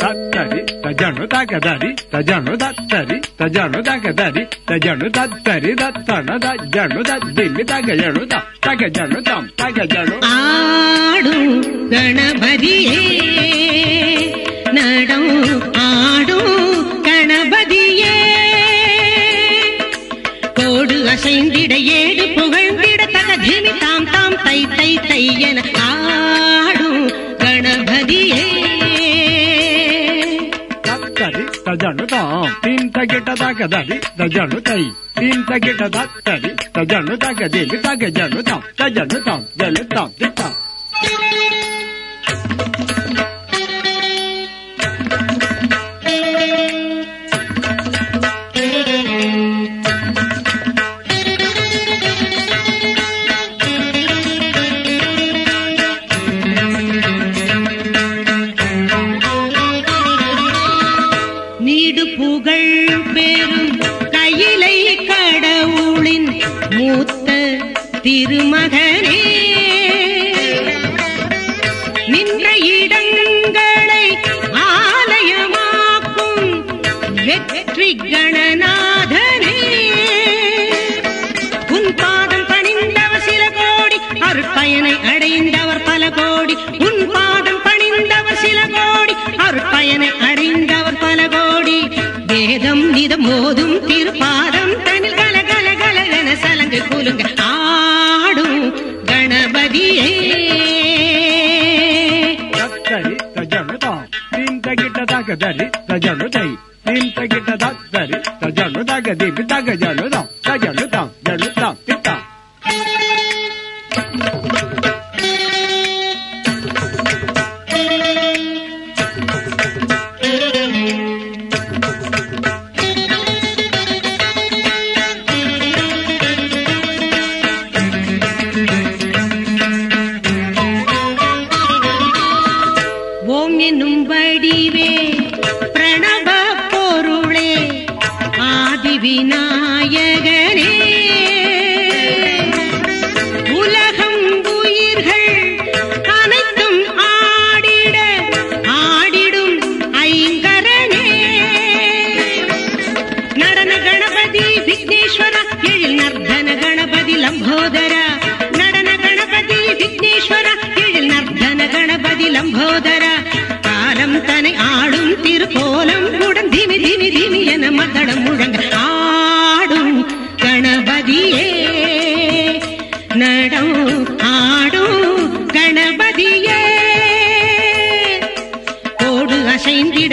ತತ್ತರಿ, ತಜನು ತಗದರಿ, ತಜನು ದತ್ತರಿ ತಜನು ತಗದರಿ, ತಜನು ದತ್ತರಿ ದತ್ತಣ ದಜ್ಜನು ದದ್ದಿಲ್ಲಿ ತಗಯಣು the ತಗಜನು ತಂ, ತಗಜನು. ಆಡು ಗಣಪತಿಯೇ ನಡೋ taka dari, da jano tai. Tim taka da da dari, da jano taka deli, taka jano tam, da jano tam, jano tam, jano tam. దత్తరి తజను దీంత గిట్ట దాక దరి తజను దై దీంత గిట్ట దత్తరి తజను దగ్గ దిబ్బి దగ్గ జను దాం తజను ലംബോദര. നടന ഗണപതി വിഘ്നേശ്വര എഴിൽ നർദ്ധന ഗണപതി ലംബോദര. കാലം തന്നെ ആടും തിരുക്കോലം ഉടൻ ധിമി ധിമി ധിമി എന്ന മതളം മുഴങ്ങ ആടും ഗണപതിയേ. നടം ആടും ഗണപതിയേ. കോട് അസൈന്തിട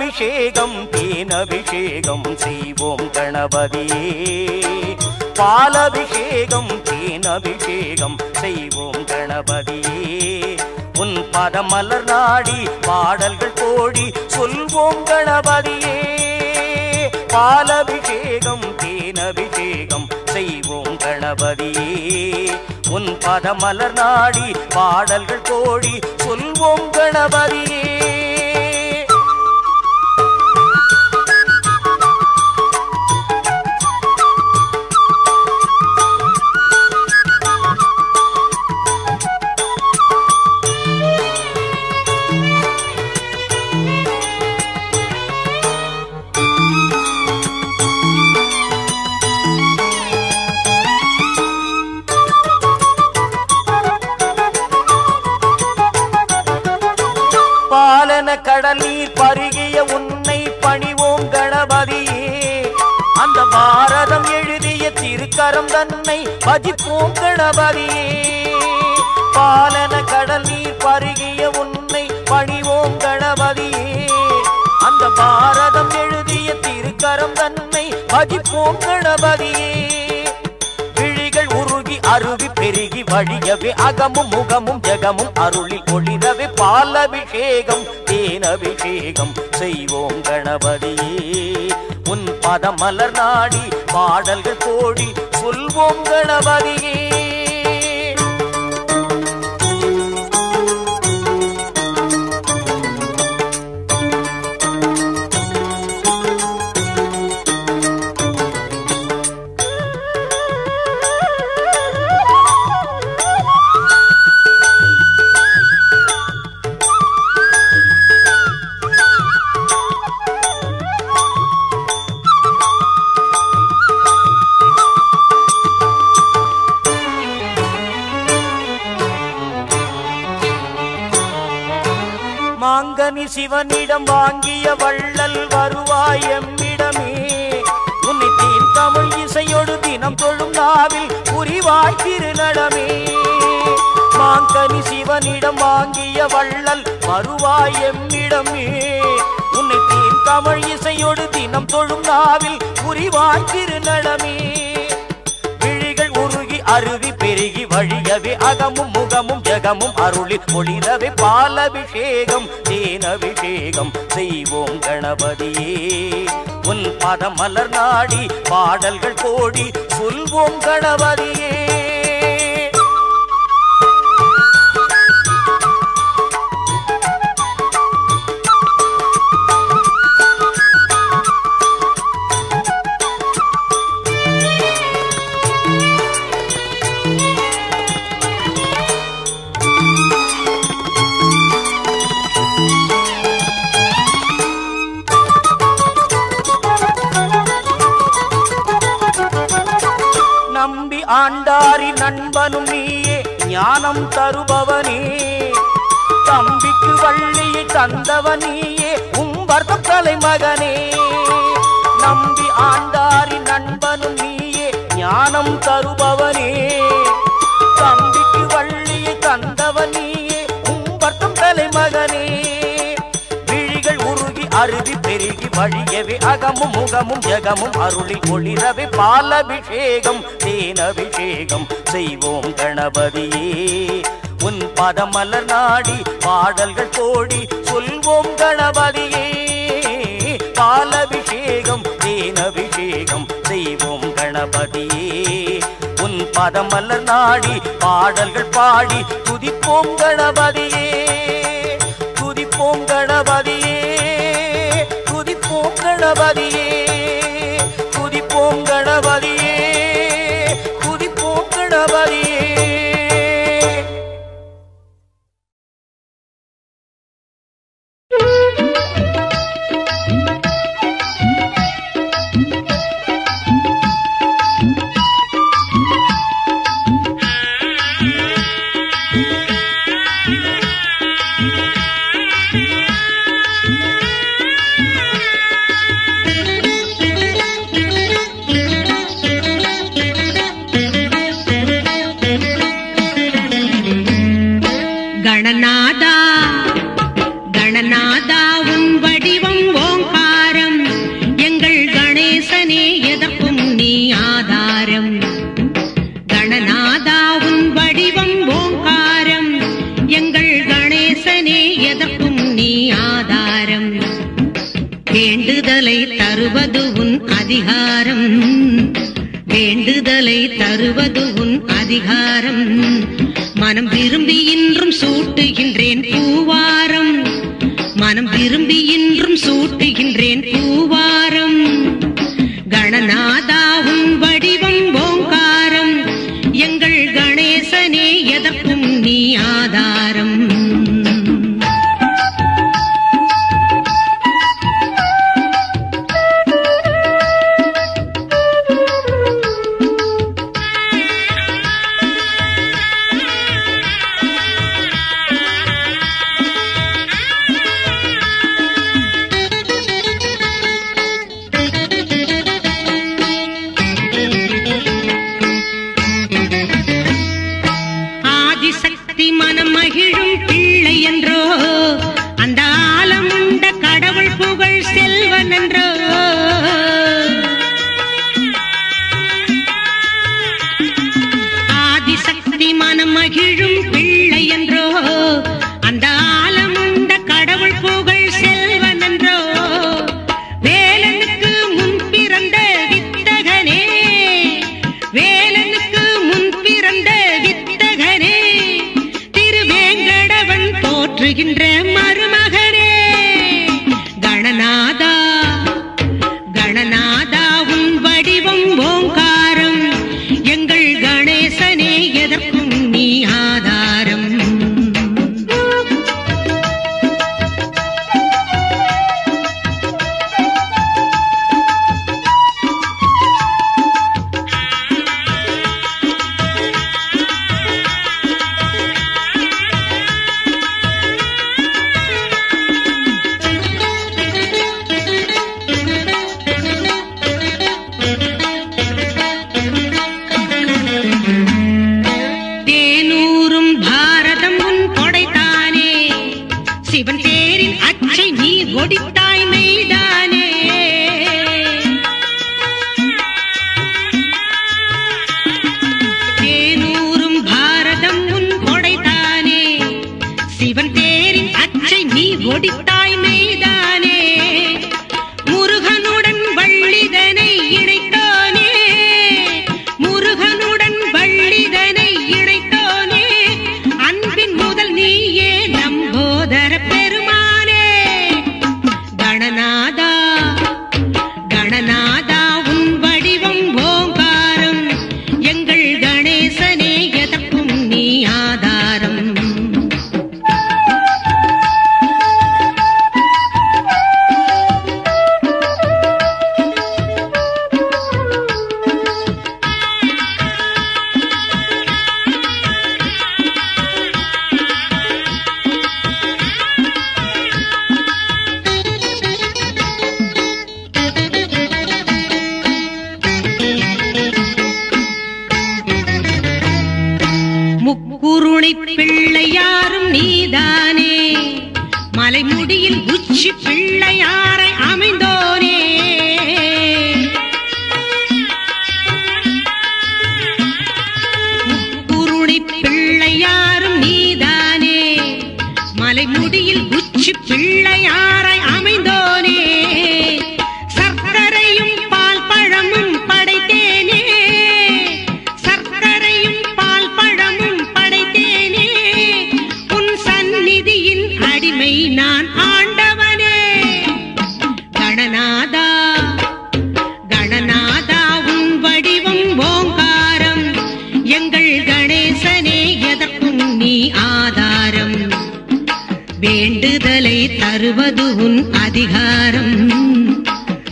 பாலபிஷேகம் தேனபிஷேகம் செய்வோம் கணபதியே பாலபிஷேகம் தேனபிஷேகம் செய்வோம் கணபதியே உன் பதமலர் நாடி பாடல்கள் கோடி சொல்வோம் கணபதியே. பாலபிஷேகம் தேனபிஷேகம் செய்வோம் கணபதியே. உன் பதமலர் நாடி பாடல்கள் கோடி சொல்வோம் கணபதியே. பஜிப்போம் கணபதியே பாலன கடல் நீர் பருகிய உன்னை பணிவோம் கணபதியே அந்த பாரதம் எழுதிய திருக்கரம் தன்னை பஜிப்போம் கணபதியே விழிகள் உருகி அருவி பெருகி வழியவே அகமும் முகமும் ஜெகமும் அருளில் ஒளிரவே பாலபிஷேகம் தேனபிஷேகம் செய்வோம் கணபதியே உன் பதமலர் நாடி பாடல்கள் கோடி சொல்வோம் கணபதியே. சிவனி சிவனிடம் வாங்கிய வள்ளல் வருவாய் எம்மிடமே. உன்னை தீன் தமிழ் இசையொடு தினம் தொழும் நாவில் புரிவாய் திருநடமே மாங்கனி சிவனிடம் வாங்கிய வள்ளல் வருவாய் எம்மிடமே. உன்னை தீன் தமிழ் இசையொடு தினம் தொழும் நாவில் புரிவாய் திருநடமே அருவி பெருகி வழியவே அகமும் முகமும் ஜகமும் அருளில் ஒளிரவே பாலபிஷேகம் தேனபிஷேகம். செய்வோம் கணபதியே. உன் பதமலர் நாடி பாடல்கள் கோடி சொல்வோம் கணபதியே. ஞானம் தருபவனே. தம்பிக்கு வள்ளியை தந்தவனியே நீயே உம்பர்த்தம் தலைமகனே நம்பி ஆண்டாரி நண்பனும் நீயே ஞானம் தருபவனே. வழியவே அகமும் முகமும் ஜகமும் அருளில் ஒளிரவே பாலபிஷேகம் தேனபிஷேகம் செய்வோம் கணபதியே. உன் பதமலர் நாடி பாடல்கள் கோடி சொல்வோம் கணபதியே. பாலபிஷேகம் தேனபிஷேகம் செய்வோம் கணபதியே. உன் பதமலர் நாடி பாடல்கள் பாடி துதிப்போம் கணபதியே. துதிப்போம் கணபதியே. கணபதியே. தருவது உன் அதிகாரம். வேண்டுதலை தருவது உன் அதிகாரம். மனம் விரும்பி இன்றும் சூட்டுகின்றேன் பூவாரம். மனம் விரும்பி இன்றும் சூட்டுகின்றேன் I need a நீதானே? மலைமுடியில் உச்சி பிள்ளையாரை வேண்டுதலை தருவது உன் அதிகாரம்.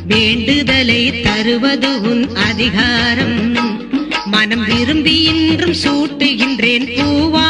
வேண்டுதலை தருவது உன் அதிகாரம். மனம் விரும்பி இன்றும் சூட்டுகின்றேன் பூவா